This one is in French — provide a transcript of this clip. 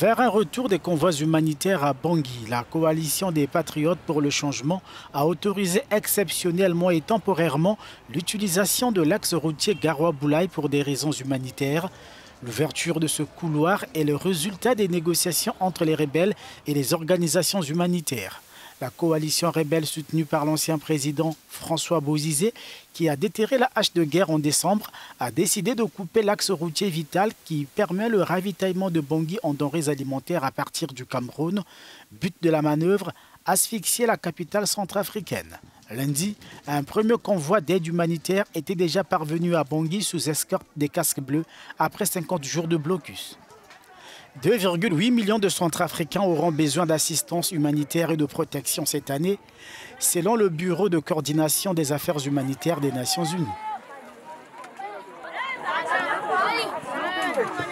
Vers un retour des convois humanitaires à Bangui, la coalition des patriotes pour le changement a autorisé exceptionnellement et temporairement l'utilisation de l'axe routier Garoua-Boulaye pour des raisons humanitaires. L'ouverture de ce couloir est le résultat des négociations entre les rebelles et les organisations humanitaires. La coalition rebelle soutenue par l'ancien président François Bozizé, qui a déterré la hache de guerre en décembre, a décidé de couper l'axe routier vital qui permet le ravitaillement de Bangui en denrées alimentaires à partir du Cameroun. But de la manœuvre, asphyxier la capitale centrafricaine. Lundi, un premier convoi d'aide humanitaire était déjà parvenu à Bangui sous escorte des casques bleus après 50 jours de blocus. 2,8 millions de Centrafricains auront besoin d'assistance humanitaire et de protection cette année, selon le Bureau de coordination des affaires humanitaires des Nations Unies.